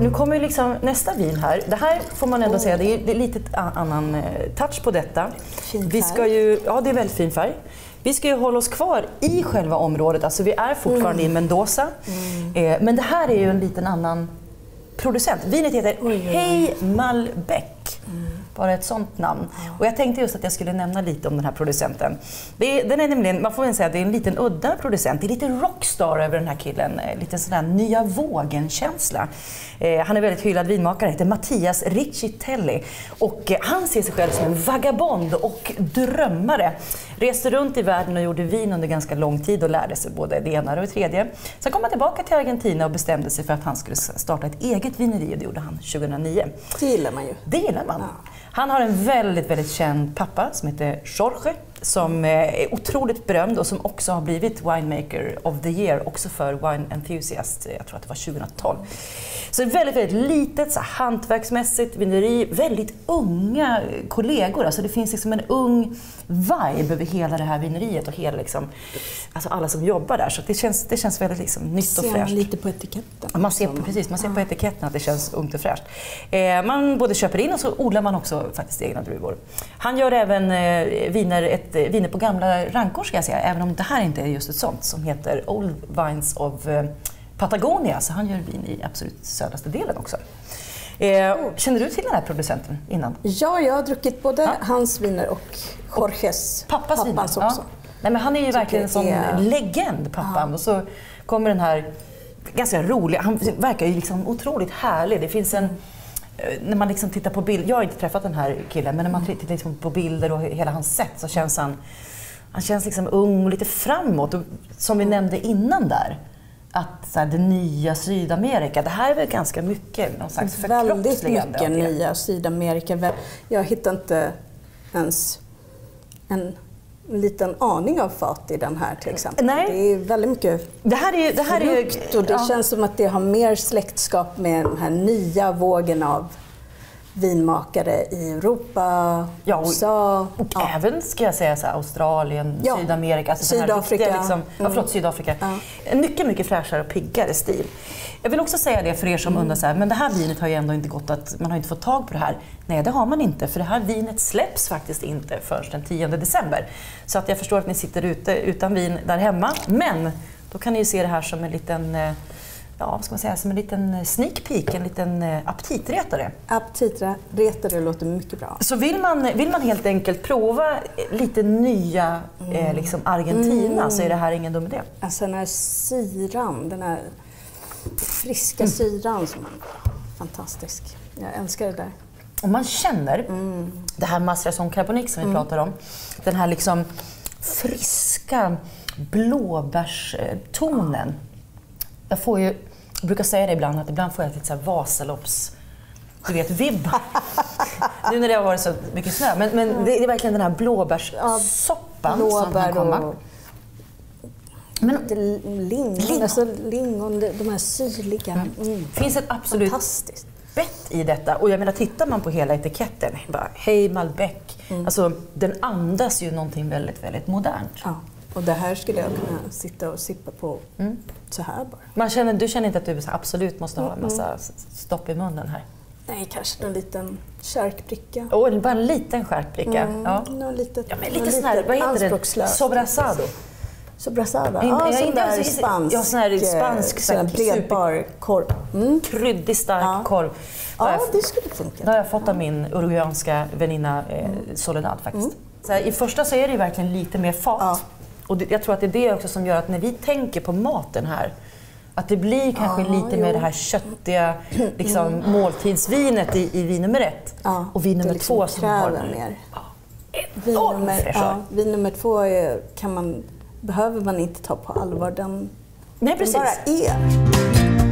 nu kommer ju liksom nästa vin här. Det här får man ändå säga, det är, det är lite annan eh, touch på detta. Fin Vi ska ju, ja, det är väldigt fin färg. Vi ska ju hålla oss kvar i själva området, alltså vi är fortfarande Mm. i Mendoza. Eh, men det här är ju en liten annan producent. Vinet heter. Hej Malbec. Mm. Bara ett sånt namn. Och jag tänkte just att jag skulle nämna lite om den här producenten. Det är, den är nämligen, man får väl säga att det är en liten udda producent. Det är lite rockstar över den här killen. Eh, Lite sån där nya vågen-känsla. Eh, han är väldigt hyllad vinmakare, heter Mattias Riccitelli. Och eh, han ser sig själv som en vagabond och drömmare. Reste runt i världen och gjorde vin under ganska lång tid och lärde sig både det ena och det tredje. Sen kom han tillbaka till Argentina och bestämde sig för att han skulle starta ett eget vineri och det gjorde han 2009. Det gillar man ju. Det gillar man. Han har en väldigt, väldigt känd pappa som heter Jorge som eh, är otroligt berömd och som också har blivit Winemaker of the Year också för Wine Enthusiast, eh, jag tror att det var 2012. Så det är väldigt, väldigt litet, så här, hantverksmässigt vineri, väldigt unga kollegor. Alltså det finns liksom en ung vibe över hela det här vineriet och hela liksom, alltså alla som jobbar där. Så det känns, det känns väldigt liksom, nytt och Ser fräscht. lite på etiketten. Man ser, Som- precis, man ser på etiketten att det känns ungt och fräscht. Eh, man både köper in och så odlar man också faktiskt egna druvor. Han gör även eh, viner, ett, eh, viner på gamla rankor ska jag säga, även om det här inte är just ett sånt, som heter Old Vines of eh, Patagonia. Så han gör vin i absolut södraste delen också. Eh, känner du till den här producenten innan? Ja, jag har druckit både Ja. hans viner och Jorges, Pappas viner? pappans Ja. också. Nej, men han är ju verkligen en sån är- legend, pappan. Och så kommer den här ganska roliga, han verkar ju liksom otroligt härlig. Det finns en, när man liksom tittar på bild, jag har inte träffat den här killen, men när man tittar liksom på bilder och hela hans sätt så känns han, han känns liksom ung och lite framåt. Och som vi nämnde innan där, att så här, det nya Sydamerika, det här är väl ganska mycket någon slags Väldigt förkroppsligande mycket av det. nya Sydamerika. Jag hittar inte ens en liten aning av fat i den här till exempel. Nej. Det är väldigt mycket Det här är, det här är frukt och det ja. känns som att det har mer släktskap med den här nya vågen av vinmakare i Europa, Ja, och- USA. Och ja. även ska jag säga så här, Australien, Ja. Sydamerika. Alltså Sydafrika. riktiga Liksom, ja, Mm. förlåt, Sydafrika. Ja. Mycket, mycket fräschare och piggare stil. Jag vill också säga det för er som undrar så här, men det här vinet har ju ändå inte gått att, man har inte fått tag på det här. Nej, det har man inte, för det här vinet släpps faktiskt inte förrän den 10 december. Så att jag förstår att ni sitter ute utan vin där hemma, men då kan ni ju se det här som en liten eh, Ja, vad ska man säga, som en liten sneak peek, en liten eh, aptitretare. Aptitretare låter mycket bra. Så vill man, vill man helt enkelt prova lite nya eh, liksom Argentina så är det här ingen dum idé. Alltså den här syran, den här friska Mm. syran som fantastisk. Jag älskar det där. Och man känner det här Masrason Carbonic som vi pratar om, den här liksom friska blåbärstonen. Jag får ju, jag brukar säga det ibland, att ibland får jag lite så här Vasalopps du vet, vibb. nu när det har varit så mycket snö. Men, men det är verkligen den här blåbärssoppan som kan Blåbär komma. och Men lite lingon, Lingon. Alltså lingon, de här syrliga. Mm. finns ett absolut Fantastiskt. bett i detta. Och jag menar, tittar man på hela etiketten, bara, hej Malbec. Alltså, den andas ju någonting väldigt, väldigt modernt. Ja. Och det här skulle jag kunna sitta och sippa på Mm. så här bara. Man känner, du känner inte att du absolut måste ha en massa stopp i munnen här? Nej, kanske någon liten kärkbricka. Åh, är bara en liten skärpbricka. Mm, Ja. Någon litet, ja, men lite sån här, vad heter det? Sobrasado. Sobrasada. Ja, ja, sån där spansk, ja, sån här spansk, eh, sån här bredbar korv. Mm. Kryddig, stark Ja. korv. Ja, jag- det skulle funka. Det har jag fått av min uruguayanska väninna eh, Soledad faktiskt. Så här, I första så är det ju verkligen lite mer fat. Ja. Och det, jag tror att det är det också som gör att när vi tänker på maten här, att det blir kanske Ja, lite mer jo. det här köttiga liksom, måltidsvinet i, i vin nummer ett. Ja, och vin nummer liksom två som har mer. Ja, Vin nummer, ja, vin nummer två är, kan man, behöver man inte ta på allvar. Den, Nej, den precis. bara är.